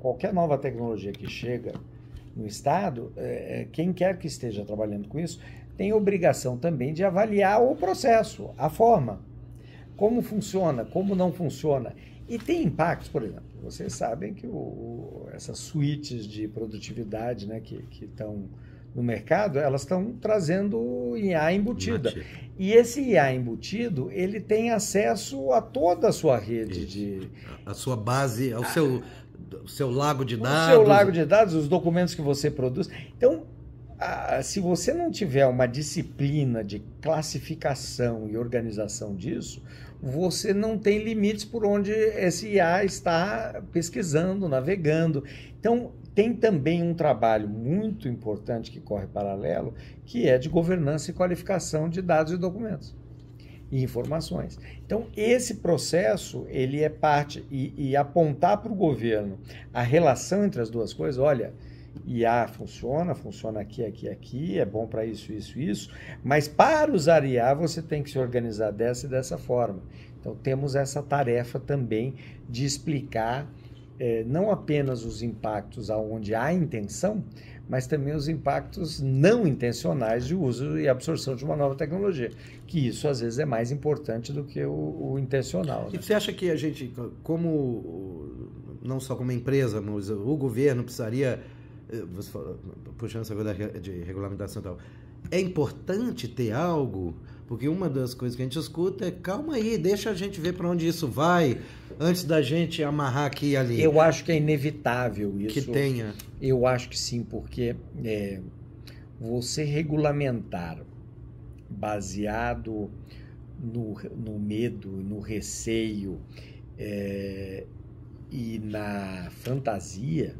qualquer nova tecnologia que chega no Estado, é, quem quer que esteja trabalhando com isso, tem obrigação também de avaliar o processo, a forma, como funciona, como não funciona. E tem impactos, por exemplo, vocês sabem que o, essas suítes de produtividade né, que estão no mercado, elas estão trazendo IA embutida. E esse IA embutido, ele tem acesso a toda a sua rede Isso. de... A sua base, ao seu, seu lago de dados. O seu lago de dados, os documentos que você produz. Então, se você não tiver uma disciplina de classificação e organização disso, você não tem limites por onde esse IA está pesquisando, navegando. Então, tem também um trabalho muito importante que corre paralelo, que é de governança e qualificação de dados e documentos e informações. Então, esse processo, ele é parte, e, e apontar para o governo a relação entre as duas coisas, olha, IA funciona, funciona aqui, aqui, aqui, é bom para isso, isso, isso, mas para usar IA você tem que se organizar dessa e dessa forma. Então temos essa tarefa também de explicar é, não apenas os impactos aonde há intenção, mas também os impactos não intencionais de uso e absorção de uma nova tecnologia, que isso às vezes é mais importante do que o, o intencional. Né? E você acha que a gente, como não só como empresa, mas o governo precisaria você fala, puxando essa coisa de regulamentação e tal, é importante ter algo, porque uma das coisas que a gente escuta é calma aí, deixa a gente ver para onde isso vai, antes da gente amarrar aqui e ali. Eu acho que é inevitável isso. Que tenha. Eu acho que sim, porque é, você regulamentar baseado no, no medo, no receio é, e na fantasia,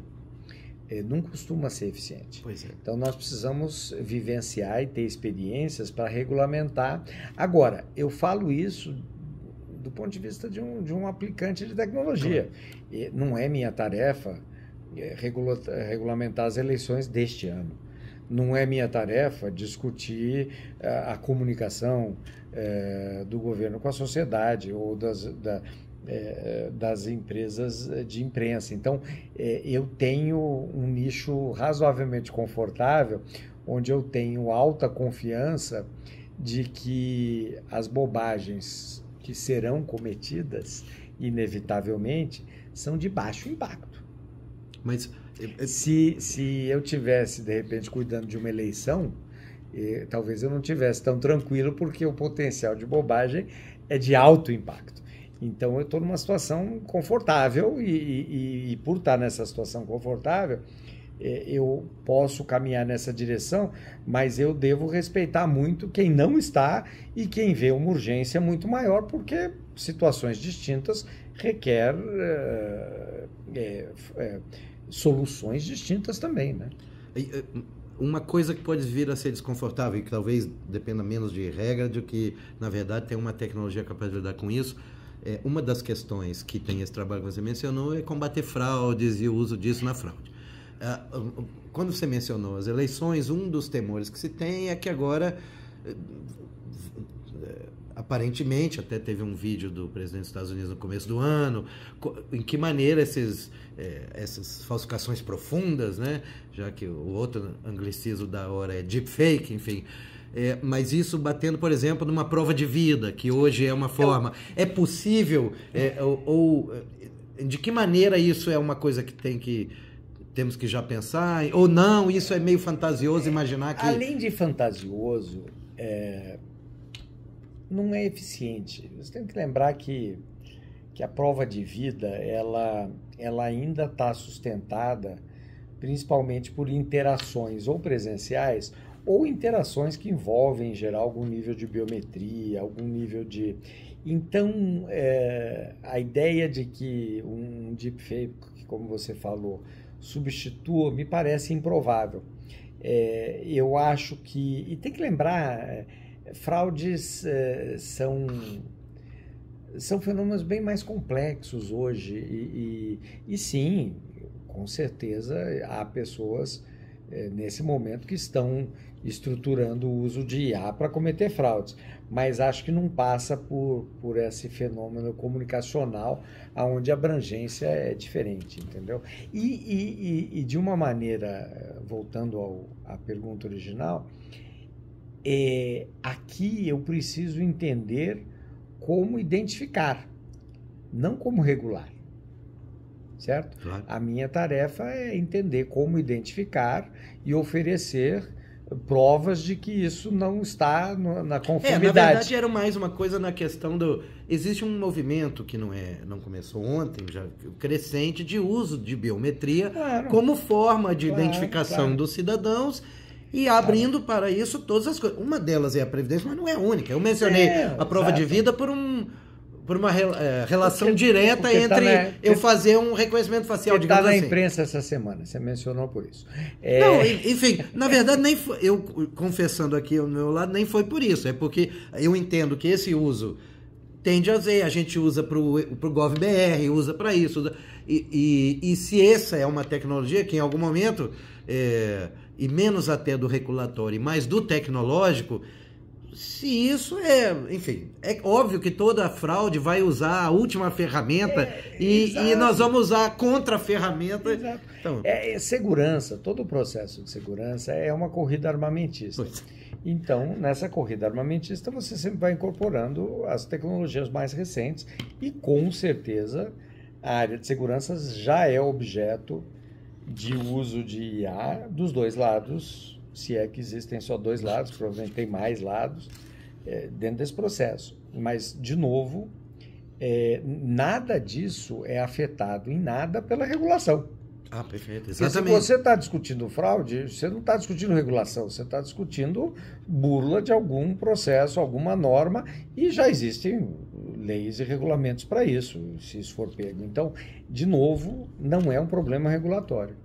não costuma ser eficiente. É. Então nós precisamos vivenciar e ter experiências para regulamentar. Agora, eu falo isso do ponto de vista de um, de um aplicante de tecnologia. Claro. Não é minha tarefa é, regula, regulamentar as eleições deste ano. Não é minha tarefa discutir a, é, a comunicação é, do governo com a sociedade ou das, da, é, das empresas de imprensa. Então, é, eu tenho um nicho razoavelmente confortável, onde eu tenho alta confiança de que as bobagens que serão cometidas, inevitavelmente, são de baixo impacto. Mas se, se eu tivesse, de repente, cuidando de uma eleição, eh, talvez eu não tivesse tão tranquilo, porque o potencial de bobagem é de alto impacto. Então eu estou numa situação confortável e, e, e, por estar nessa situação confortável, é, eu posso caminhar nessa direção, mas eu devo respeitar muito quem não está e quem vê uma urgência muito maior, porque situações distintas requer é, é, é, soluções distintas também, né? Uma coisa que pode vir a ser desconfortável e que talvez dependa menos de regra do que, na verdade, tem uma tecnologia capaz de lidar com isso, é, uma das questões que tem esse trabalho que você mencionou é combater fraudes e o uso disso na fraude. É, quando você mencionou as eleições, um dos temores que se tem é que agora, é, aparentemente, até teve um vídeo do presidente dos Estados Unidos no começo do ano, em que maneira esses, é, essas falsificações profundas, né, já que o outro anglicismo da hora é deepfake, enfim, é, mas isso batendo, por exemplo, numa prova de vida, que hoje é uma forma. É possível, é, ou, ou, de que maneira isso é uma coisa que tem que. Temos que já pensar, ou não, isso é meio fantasioso imaginar que. Além de fantasioso, é, não é eficiente. Você tem que lembrar que, que a prova de vida ela, ela ainda está sustentada principalmente por interações ou presenciais ou interações que envolvem, em geral, algum nível de biometria, algum nível de. Então, é, a ideia de que um deepfake, como você falou, substitua, me parece improvável. É, eu acho que. E tem que lembrar, é, fraudes é, são. São fenômenos bem mais complexos hoje, e, e, e sim, com certeza há pessoas é, nesse momento que estão estruturando o uso de IA para cometer fraudes. Mas acho que não passa por, por esse fenômeno comunicacional, onde a abrangência é diferente, entendeu? E, e, e de uma maneira, voltando ao, à pergunta original, é, aqui eu preciso entender como identificar, não como regular. Certo? Claro. A minha tarefa é entender como identificar e oferecer provas de que isso não está na conformidade. É, na verdade era mais uma coisa na questão do existe um movimento que não é não começou ontem, já crescente de uso de biometria claro. como forma de claro, identificação claro. dos cidadãos e abrindo para isso todas as coisas. Uma delas é a previdência, mas não é a única. Eu mencionei é, a prova exato. de vida por um por uma é, relação porque, direta porque tá entre tá na, eu fazer um reconhecimento facial, de Está na assim. imprensa essa semana, você mencionou por isso. É... Não, enfim, na verdade, nem foi, eu confessando aqui ao meu lado, nem foi por isso. É porque eu entendo que esse uso tende a ser, a gente usa para o GovBR, usa para isso. Usa, e, e, e, se essa é uma tecnologia que em algum momento, é, e menos até do regulatório, mais do tecnológico, se isso é, enfim, é óbvio que toda fraude vai usar a última ferramenta é, e, e, nós vamos usar a contra-ferramenta. Então, é, é, segurança, todo o processo de segurança é uma corrida armamentista. Pois. Então, nessa corrida armamentista, você sempre vai incorporando as tecnologias mais recentes e, com certeza, a área de segurança já é objeto de uso de IA dos dois lados se é que existem só dois lados, provavelmente tem mais lados é, dentro desse processo. Mas, de novo, é, nada disso é afetado em nada pela regulação. Ah, perfeito. Exatamente. Porque se você está discutindo fraude, você não está discutindo regulação, você está discutindo burla de algum processo, alguma norma, e já existem leis e regulamentos para isso, se isso for pego. Então, de novo, não é um problema regulatório.